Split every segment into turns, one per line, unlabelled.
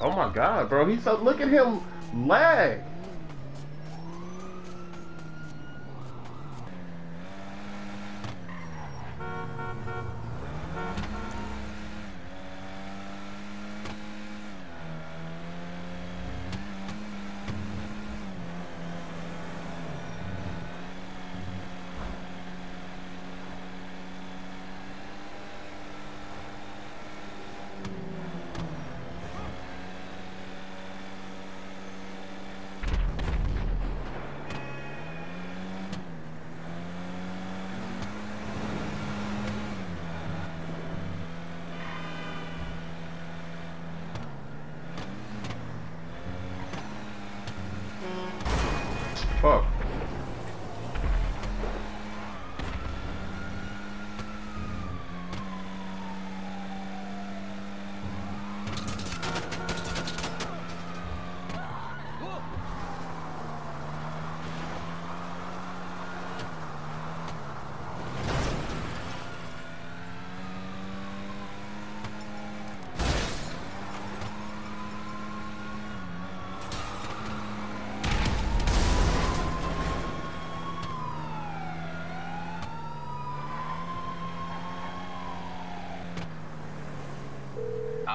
Oh my god, bro. He's so look at him lag.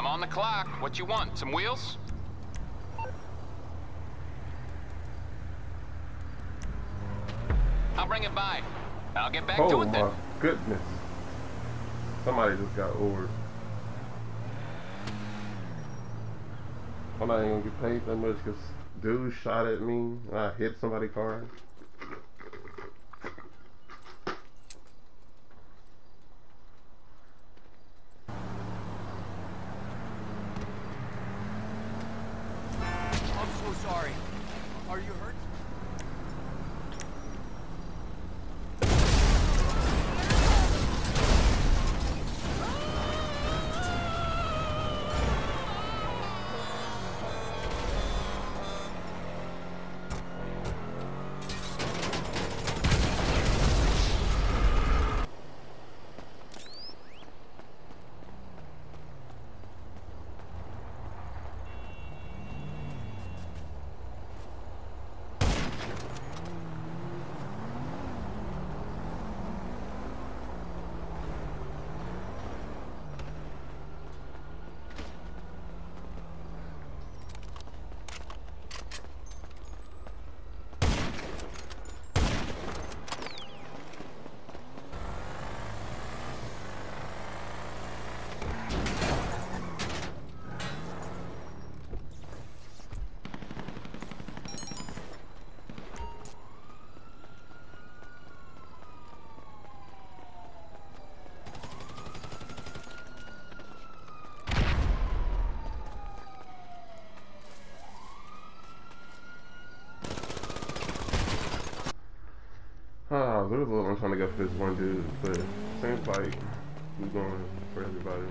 I'm on the clock. What you want? Some wheels? I'll bring it by. I'll get back to
Oh
it then.
my goodness. Somebody just got over. I'm not even gonna get paid that much because dude shot at me. and I hit somebody's car. Really what I'm trying to go for this one dude, but seems like we're going for everybody.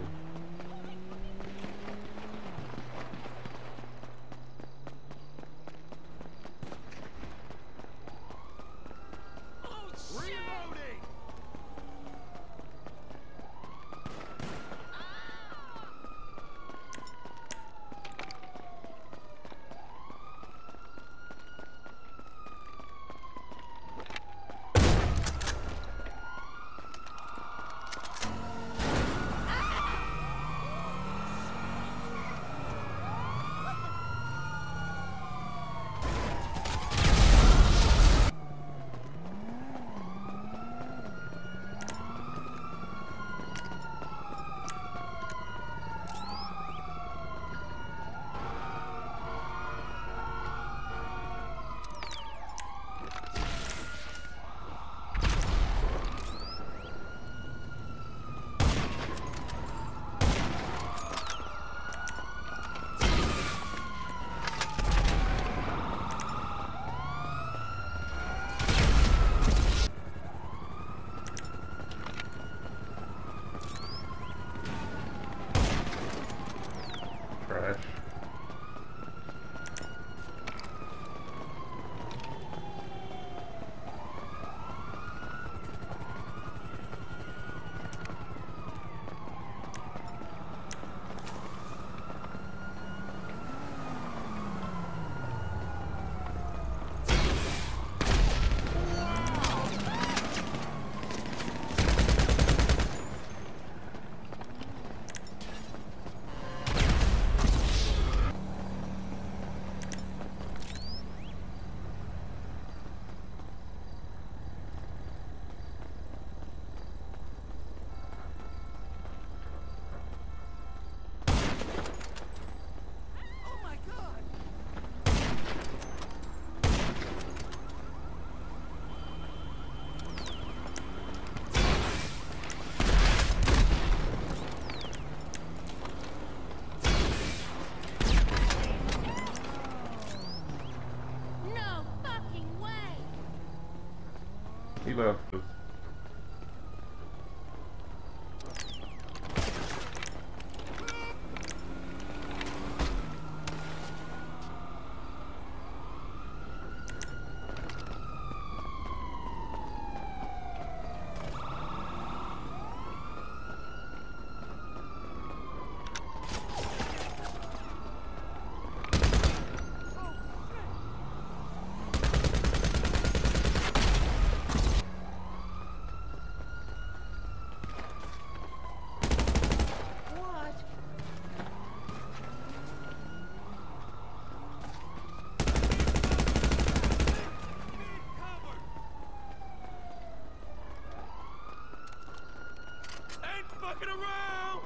Fucking around!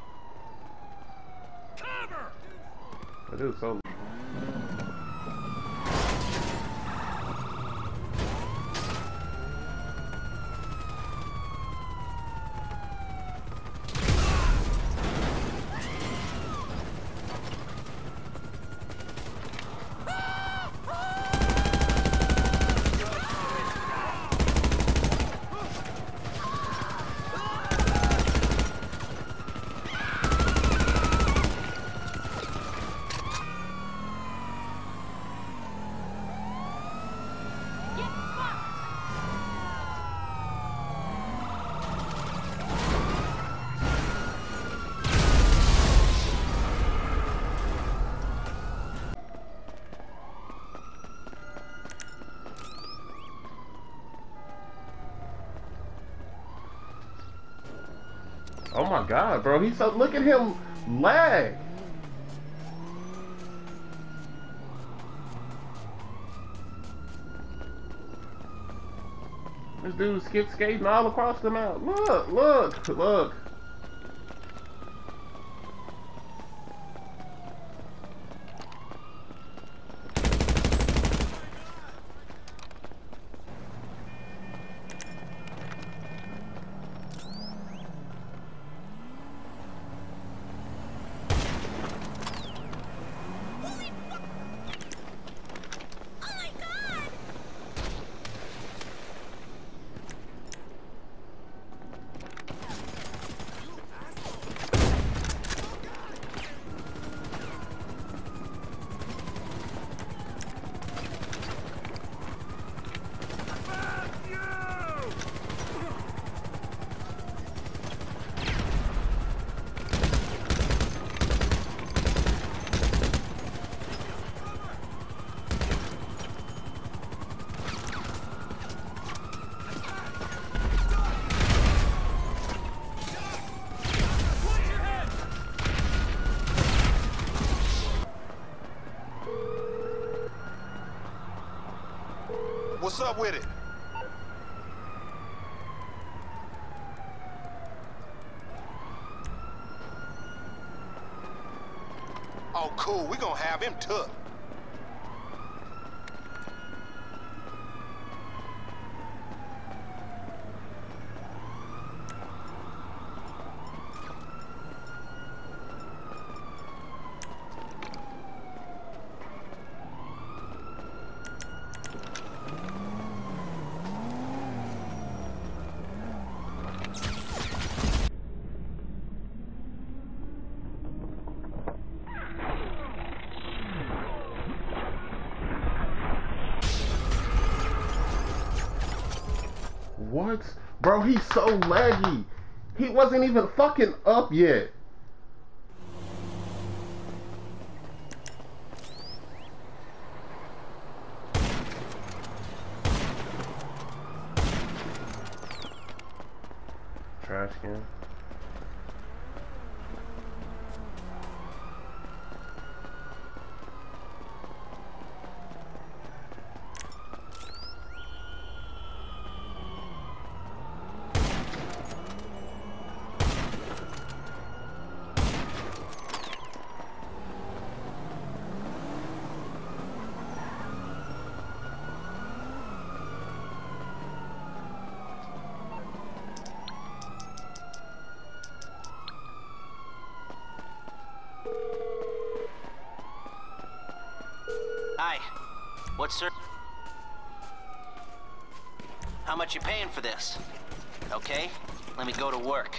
Cover!
That is so.
Get fucked!
Oh my god, bro. He's so. Look at him lag. This dude skip skating all across the map. Look, look, look.
What's up with it? Oh, cool. We gonna have him took.
What? Bro, he's so laggy. He wasn't even fucking up yet. Trash can.
Hi. What's sir?
How much you paying for this? Okay, let me go to work.